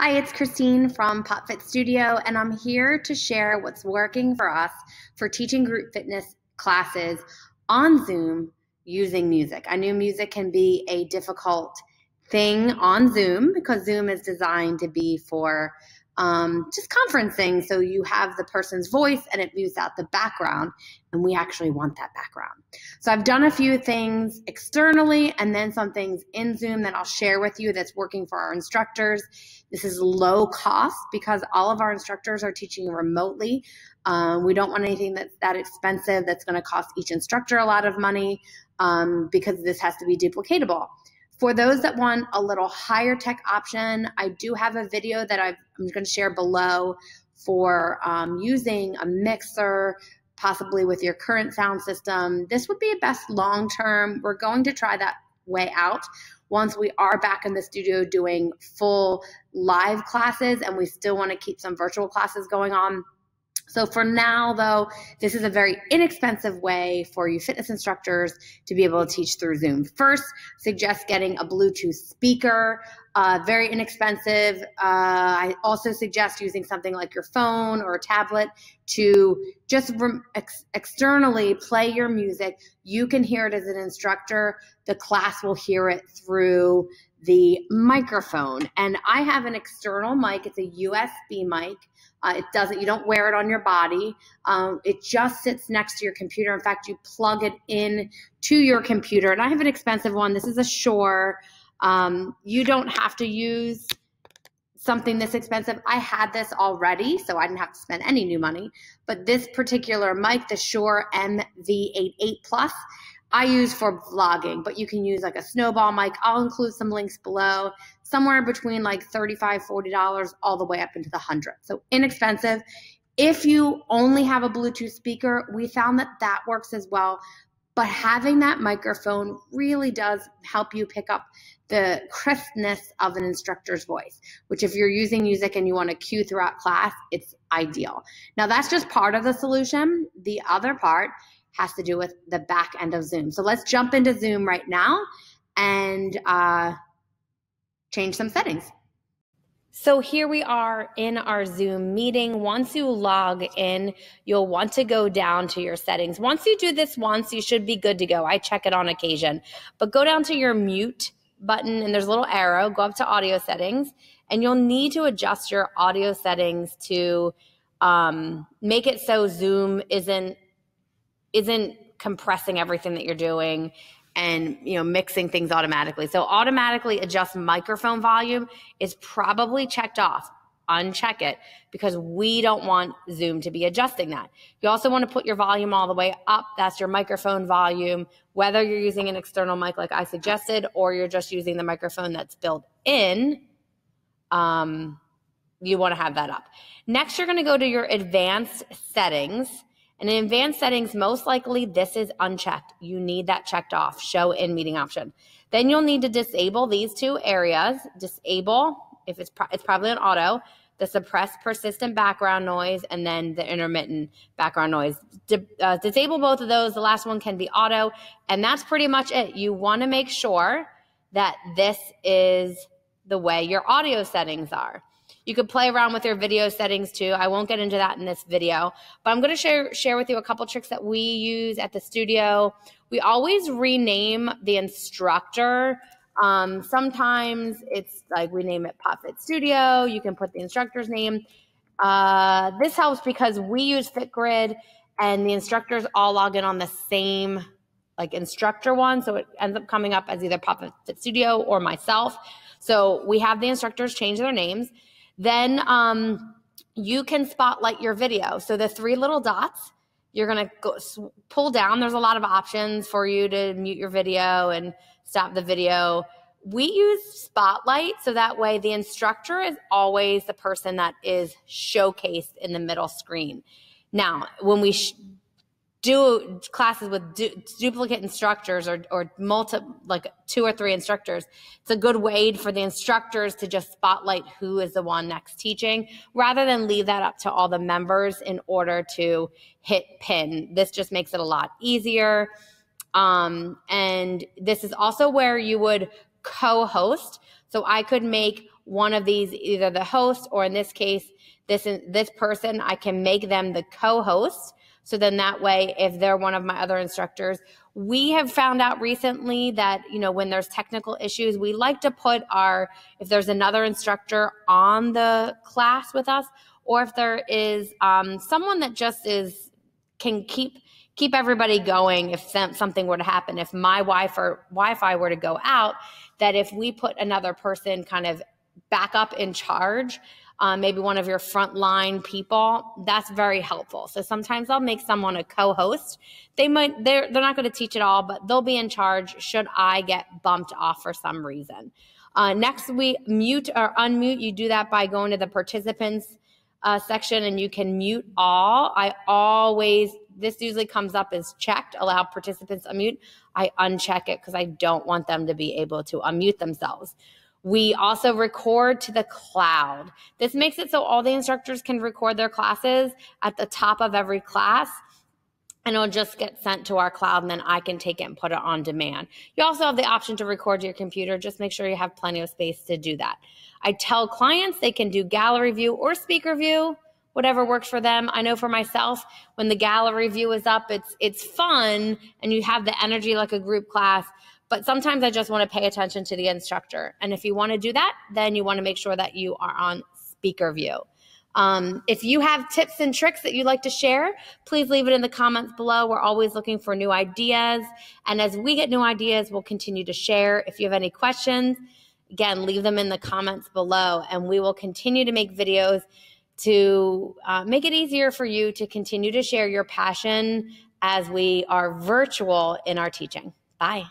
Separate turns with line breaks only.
Hi, it's Christine from PopFit Studio, and I'm here to share what's working for us for teaching group fitness classes on Zoom using music. I know music can be a difficult thing on Zoom because Zoom is designed to be for um, just conferencing. So you have the person's voice and it moves out the background, and we actually want that background. So I've done a few things externally and then some things in Zoom that I'll share with you that's working for our instructors. This is low cost because all of our instructors are teaching remotely. Um, we don't want anything that's that expensive that's going to cost each instructor a lot of money um, because this has to be duplicatable. For those that want a little higher tech option, I do have a video that i am going to share below for um, using a mixer, possibly with your current sound system. This would be a best long term. We're going to try that way out once we are back in the studio doing full live classes and we still want to keep some virtual classes going on. So for now, though, this is a very inexpensive way for you fitness instructors to be able to teach through Zoom. First, suggest getting a Bluetooth speaker, uh, very inexpensive. Uh, I also suggest using something like your phone or a tablet to just ex- externally play your music. You can hear it as an instructor. The class will hear it through the microphone. And I have an external mic. It's a USB mic. Uh, it doesn't, you don't wear it on your body. Um, it just sits next to your computer. In fact, you plug it in to your computer. And I have an expensive one. This is a Shure. Um, you don't have to use something this expensive. I had this already, so I didn't have to spend any new money. But this particular mic, the Shure MV88 Plus, I use for vlogging, but you can use like a snowball mic. I'll include some links below, somewhere between like $35, $40, all the way up into the 100 So inexpensive. If you only have a Bluetooth speaker, we found that that works as well. But having that microphone really does help you pick up the crispness of an instructor's voice, which, if you're using music and you want to cue throughout class, it's ideal. Now, that's just part of the solution. The other part has to do with the back end of Zoom. So let's jump into Zoom right now and uh, change some settings. So here we are in our Zoom meeting. Once you log in, you'll want to go down to your settings. Once you do this once, you should be good to go. I check it on occasion. But go down to your mute button and there's a little arrow. Go up to audio settings and you'll need to adjust your audio settings to um, make it so Zoom isn't isn't compressing everything that you're doing and you know mixing things automatically. So automatically adjust microphone volume is probably checked off. Uncheck it because we don't want zoom to be adjusting that. You also want to put your volume all the way up. That's your microphone volume. Whether you're using an external mic like i suggested or you're just using the microphone that's built in um, you want to have that up. Next you're going to go to your advanced settings and in advanced settings, most likely this is unchecked. You need that checked off, show in meeting option. Then you'll need to disable these two areas. Disable, if it's, pro- it's probably on auto, the suppress persistent background noise, and then the intermittent background noise. Di- uh, disable both of those. The last one can be auto. And that's pretty much it. You want to make sure that this is the way your audio settings are. You could play around with your video settings too. I won't get into that in this video, but I'm going to share share with you a couple tricks that we use at the studio. We always rename the instructor. Um, sometimes it's like we name it PopFit Studio. You can put the instructor's name. Uh, this helps because we use FitGrid and the instructors all log in on the same like instructor one. So it ends up coming up as either PopFit Studio or myself. So we have the instructors change their names. Then um, you can spotlight your video. So the three little dots, you're to go, pull down. There's a lot of options for you to mute your video and stop the video. We use Spotlight so that way the instructor is always the person that is showcased in the middle screen. Now, when we do classes with du- duplicate instructors or, or multi like two or three instructors it's a good way for the instructors to just spotlight who is the one next teaching rather than leave that up to all the members in order to hit pin. This just makes it a lot easier. Um, and this is also where you would co-host. So i could make one of these, either the host or in this case, this this person, I can make them the co-host. So then that way, if they're one of my other instructors, we have found out recently that you know when there's technical issues we like to put our if there's another instructor on the class with us or if there is um, someone that just is can keep keep everybody going if something were to happen if my wi-fi were to go out that if we put another person kind of back up in charge um, maybe one of your frontline people, that's very helpful. So sometimes I'll make someone a co-host. They might they're they're not going to teach it all, but they'll be in charge should I get bumped off for some reason. Uh, next, we mute or unmute. You do that by going to the participants uh, section, and you can mute all. I always this usually comes up as checked, allow participants unmute. I uncheck it because I don't want them to be able to unmute themselves. We also record to the cloud. This makes it so all the instructors can record their classes at the top of every class and it'll just get sent to our cloud and then I can take it and put it on demand. You also have the option to record to your computer. Just make sure you have plenty of space to do that. I tell clients they can do gallery view or speaker view, whatever works for them. I know for myself, when the gallery view is up, it's it's fun and you have the energy like a group class. But sometimes I just want to pay attention to the instructor. And if you want to do that, then you want to make sure that you are on speaker view. Um, if you have tips and tricks that you'd like to share, please leave it in the comments below. We're always looking for new ideas. And as we get new ideas, we'll continue to share. If you have any questions, again, leave them in the comments below, and we will continue to make videos to uh, make it easier for you to continue to share your passion as we are virtual in our teaching. Bye.